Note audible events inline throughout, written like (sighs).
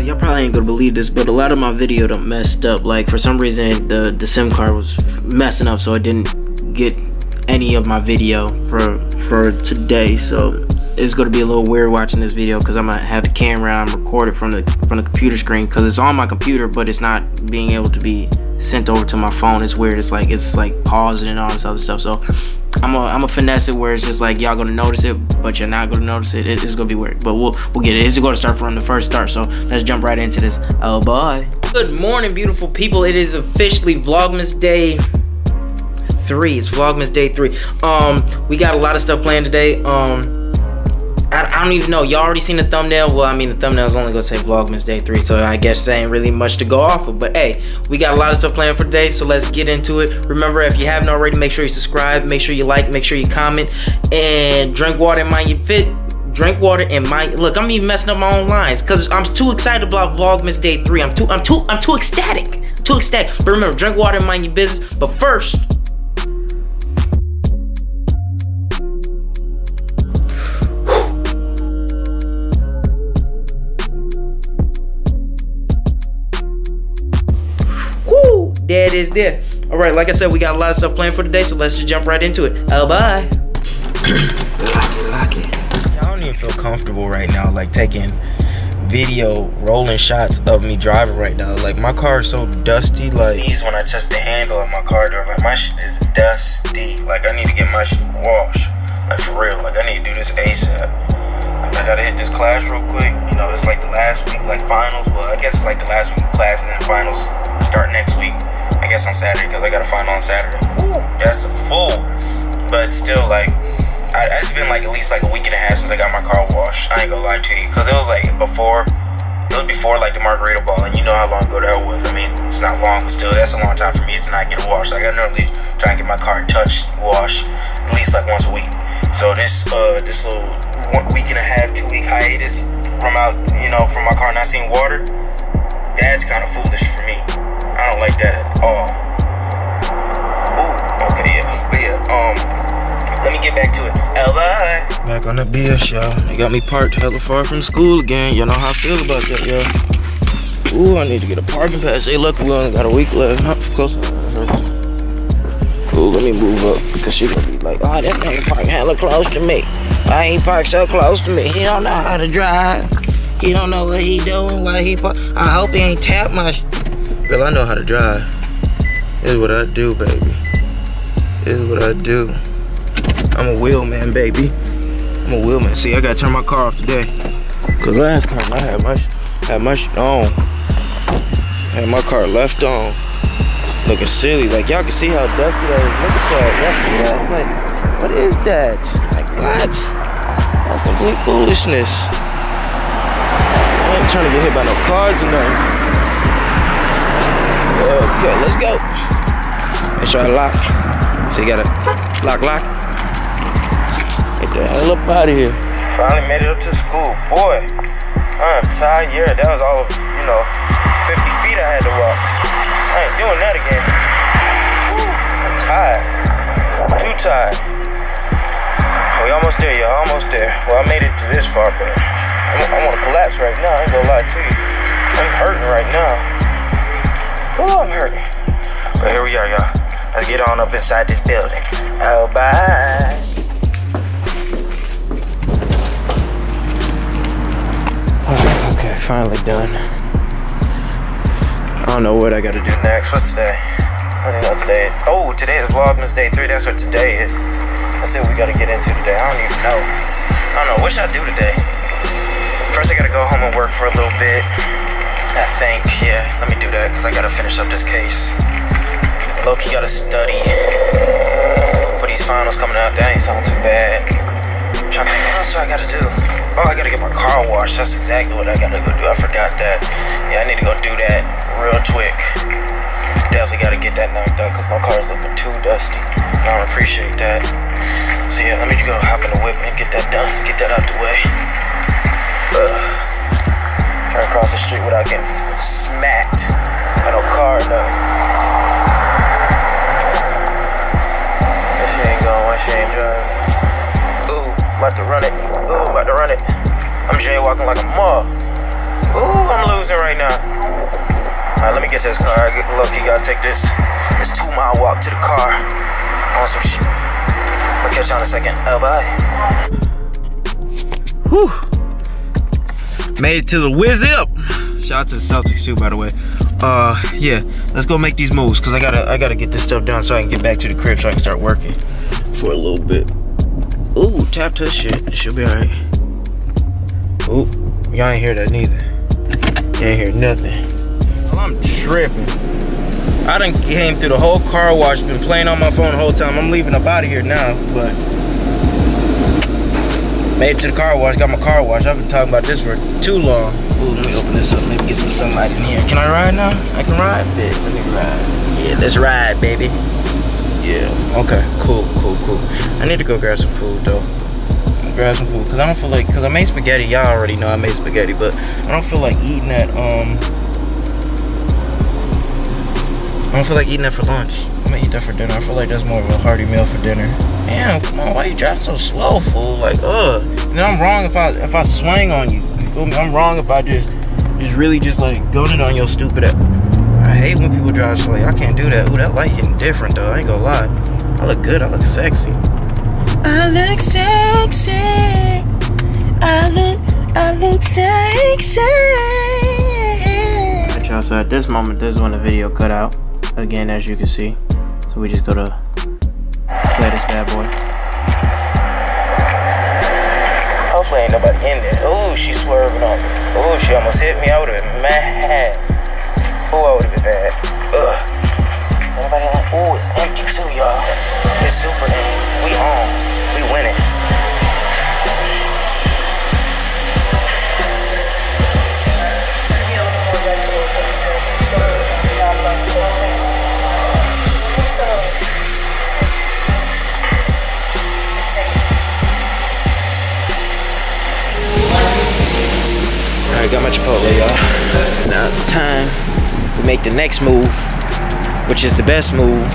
y'all probably ain't gonna believe this, but a lot of my video done messed up. Like for some reason, the the SIM card was messing up, so I didn't get any of my video for for today. So it's gonna be a little weird watching this video because I'm gonna have the camera I'm recorded from the from the computer screen because it's on my computer, but it's not being able to be sent over to my phone. It's weird. It's like it's like pausing and all this other stuff. So I'm a I'm a finesse it where it's just like y'all gonna notice it, but you're not gonna notice it. It's gonna be weird, but we'll we'll get it. It's gonna start from the first start. So let's jump right into this. Oh boy. Good morning, beautiful people. It is officially Vlogmas Day three. It's Vlogmas Day three. Um, we got a lot of stuff planned today. Um. I, I, don't even know. Y'all already seen the thumbnail? Well, I mean, the thumbnail is only gonna say Vlogmas Day 3, so I guess there ain't really much to go off of. But hey, we got a lot of stuff planned for today, so let's get into it. Remember, if you haven't already, make sure you subscribe, make sure you like, make sure you comment, and drink water and mind your fit. Drink water and mind. Look, I'm even messing up my own lines because I'm too excited about Vlogmas Day 3. I'm too, I'm too, I'm too ecstatic. Too ecstatic. But remember, drink water and mind your business. But first, is there. All right, like I said, we got a lot of stuff planned for today, so let's just jump right into it. Oh, bye. lock it, lock it. I don't even feel comfortable right now, like taking video rolling shots of me driving right now. Like my car is so dusty. Like these when I touch the handle of my car door, like my shit is dusty. Like I need to get my shit washed. Like for real. Like I need to do this ASAP. Like, I gotta hit this class real quick. You know, it's like the last week, like finals. Well, I guess it's like the last week of classes and then finals start next week. I guess on Saturday because I got a final on Saturday. That's a full. But still, like, I, it's been like at least like a week and a half since I got my car washed. I ain't gonna lie to you because it was like before. It was before like the Margarita Ball, and you know how long ago that was. I mean, it's not long, but still, that's a long time for me to not get a wash. Like I normally try and get my car touched, washed, at least like once a week. So this uh this little week and a half, two week hiatus from out, you know, from my car not seeing water, that's kind of foolish for me. I don't like that Ooh, okay, yeah. But yeah, um, let me get back to it. Bye. Back on the BS, y'all. They got me parked hella far from school again. Y'all know how I feel about that, y'all. Ooh, I need to get a parking pass. Hey, look, we only got a week left. Huh? Close. Ooh, let me move up because she gonna be like, oh, that nigga park hella close to me. Why he park so close to me? He don't know how to drive. He don't know what he doing, why he park. I hope he ain't tapped my Girl, I know how to drive. Is what I do, baby. Is what I do. I'm a wheelman, baby. I'm a wheelman. See, I gotta turn my car off today. Cause last time I had my had my shit on. Had my car left on. Looking silly. Like y'all can see how dusty that is. Look at that? I'm like, what is that? Like what? That's complete foolishness. I ain't trying to get hit by no cars or nothing. Okay, let's go. Make sure I lock. So you gotta lock, lock. Get the hell up out of here. Finally made it up to school. Boy, I'm tired. Yeah, that was all of, you know, 50 feet I had to walk. I ain't doing that again. Woo, I'm tired. Too tired. Oh, we almost there, y'all. Almost there. Well, I made it to this far, but I, I want to collapse right now. I ain't gonna lie to you. I'm hurting right now. Oh, I'm hurting. But here we are, y'all. Let's get on up inside this building. Oh, bye. (sighs) Okay, finally done. I don't know what I gotta do next. What's today? I don't know today. Oh, today is Vlogmas Day 3. That's what today is. Let's see what we gotta get into today. I don't even know. I don't know. What should I do today? First, I gotta go home and work for a little bit. I think, yeah, let me do that because I gotta finish up this case. Loki gotta study for these finals coming up. That ain't sound too bad. I'm trying to think, what else do I gotta do? Oh, I gotta get my car washed. That's exactly what I gotta go do. I forgot that. Yeah, I need to go do that real quick. Definitely gotta get that knocked out because my car is looking too dusty. I don't appreciate that. So yeah, let me go hop in the whip and get that done. Get that out the way. Uh, Turn across the street without getting smacked by no car though. Ain't going, why she ain't driving? Ooh, about to run it. Ooh, about to run it. I'm jaywalking like a mug. Ooh, I'm losing right now. All right, let me get to this car. I get lucky. Gotta take this this two mile walk to the car on some shit. I'll catch you in a second. Oh, bye. Whew. Made it to the whiz up. Shout out to the Celtics too, by the way. Uh, yeah, let's go make these moves because I gotta I gotta get this stuff done so I can get back to the crib so I can start working for a little bit. Ooh, tap to shit. It should be alright. Ooh, y'all ain't hear that neither. You ain't hear nothing. Well, I'm tripping. I done came through the whole car wash, been playing on my phone the whole time. I'm leaving up out of here now, but made it to the car wash, got my car wash. I've been talking about this for too long. Ooh, let me open this up, maybe get some sunlight in here. Can I ride now? I can ride, bitch. Let me ride. Yeah, let's ride, baby. Yeah, okay, cool, cool, cool. I need to go grab some food though. Grab some food, cause I don't feel like, cause I made spaghetti. Y'all already know I made spaghetti, but I don't feel like eating that. Um, I don't feel like eating that for lunch. I'm gonna eat that for dinner. I feel like that's more of a hearty meal for dinner. Damn, come on, why you driving so slow, fool? Like, ugh. And I'm wrong if I if I swing on you. You? I'm wrong if I just just really just like in on your stupid ass. I hate when people drive slow. I can't do that. Ooh, that light hitting different though. I ain't gonna lie. I look good. I look sexy. I look sexy. I look, I look sexy. Alright, y'all. So at this moment, this is when the video cut out. Again, as you can see. So we just go to play this bad boy. Hopefully ain't nobody in there. Ooh, she swerving on me. Ooh, she almost hit me. I would've been mad. Ooh, I would've been bad. Ugh. Anybody like? Ooh, it's empty too, y'all. It's super empty. We on. We winning. Alright, got my Chipotle, y'all. Now it's time to make the next move, which is the best move,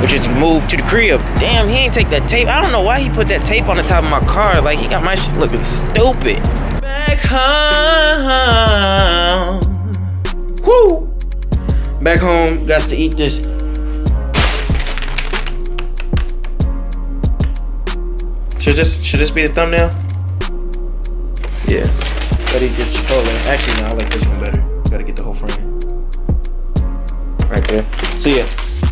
which is move to the crib. Damn, he ain't take that tape. I don't know why he put that tape on the top of my car. Like, he got my shit looking stupid. Back home. Woo! Back home, got to eat this. Should this should this be the thumbnail? Yeah. Gotta eat this Chipotle. Actually, no, I like this one better. Gotta get the whole frame. Right there. So yeah.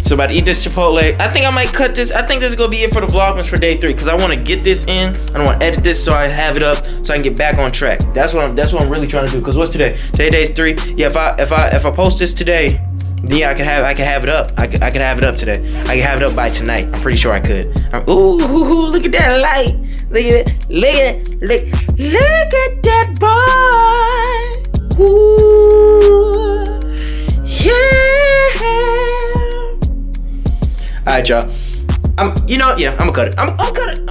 So about to eat this Chipotle. I think I might cut this. I think this is gonna be it for the vlogmas for day three. Cause I wanna get this in. I don't wanna edit this so I have it up so I can get back on track. That's what I'm that's what I'm really trying to do. Cause what's today? Today day's three. Yeah, if I if I if I post this today, yeah, I can have I can have it up. I can, I can have it up today. I can have it up by tonight. I'm pretty sure I could. I'm, ooh, ooh, look at that light. Look at. Look at. Look, look at that boy. Ooh, yeah. All right, y'all. I'm, you know, yeah, I'm gonna cut it. I'm, I'm gonna cut it.